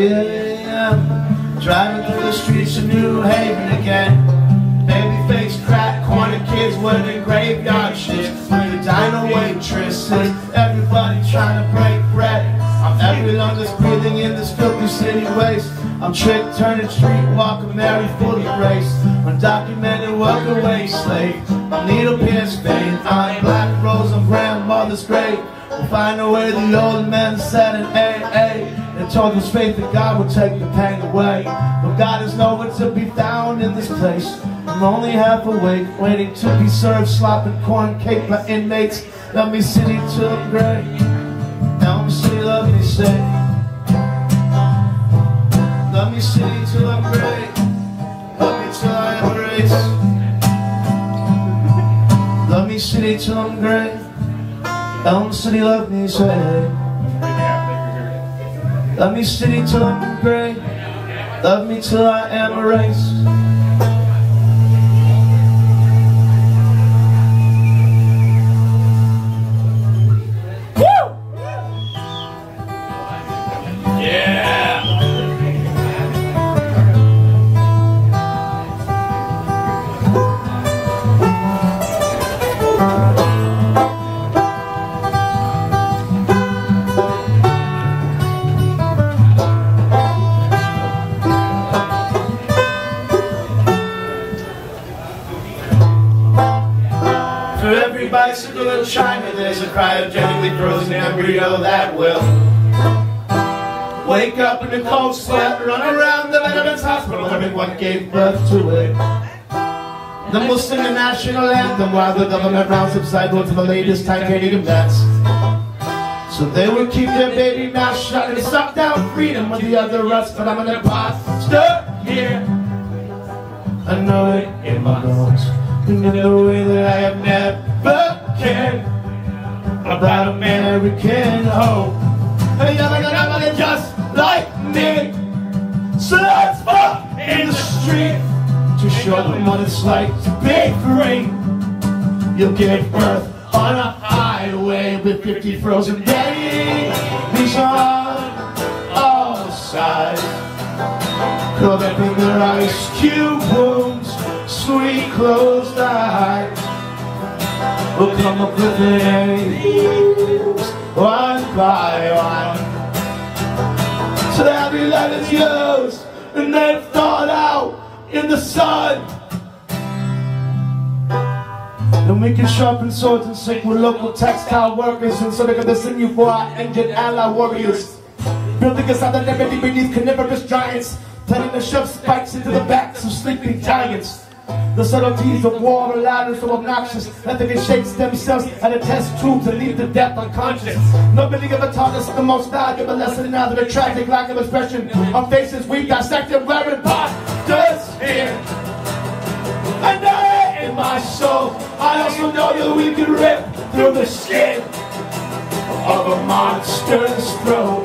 yeah, yeah. Driving through the streets of New Haven again. Baby face crack, corner kids wearing graveyard shit. With the dino waitresses, everybody trying to break bread. I'm every longest breathing in this filthy city waste. I'm trick turning streetwalker, Mary fully raced. Undocumented worker slave. I'm needle pierce vein. I'm black rose on grandmother's grave. We'll find a way the old man said in AA and told his faith that God would take the pain away. But God is nowhere to be found in this place. I'm only half awake, waiting to be served slopping corn cake by inmates. Let me city till I'm gray. Let me city, let me say. Let me city till I'm gray. Let me till I embrace. Let me city till I'm gray. Elm City, love me say. Love me city till I'm gray. Love me till I am erased. Every bicycle in China, there's a cryogenically frozen embryo that will wake up in a cold sweat, run around the veterans hospital, learning what gave birth to it. The national anthem while the government rounds up sidewalk to the latest titanium vets. So they will keep their baby mouth shut and suck down freedom with the other rust, but I'm in a pot. Stir here. I know it in my bones in a way that I have never cared about American hope. Hey, you're gonna just like me. So let's fuck in the street to show them what it's like to be free. You'll give birth on a highway with 50 frozen babies on all sides. Curled up in their ice cube closed eyes will come up with names one by one. So the life is yours, and they've thawed out in the sun. And we can sharpen swords and sing with local textile workers, and so they can sing you for our engine ally warriors. Building us out of beneath carnivorous giants, planning to shove spikes into the backs of sleeping giants. The subtleties of war and so obnoxious that they can shake themselves at a test tube to leave the death unconscious. Nobody ever taught us the most valuable lesson now that a tragic lack of expression on faces we dissected wearing posters here. And I, in my soul, I also know that we can rip through the skin of a monster's throat.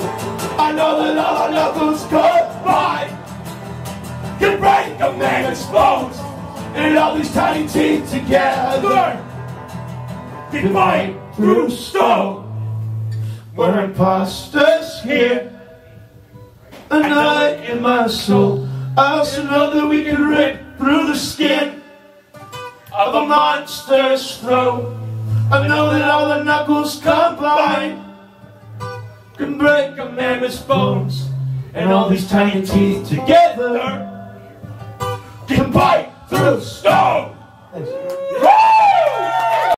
I know that our knuckles combined can break a man's bones. And all these tiny teeth together can fight through stone. We're imposters here. A night in my soul. I also know that we can rip through the skin of a monster's throat. I know that all the knuckles combined can break a mammoth's bones. And all these tiny teeth together can bite through stone.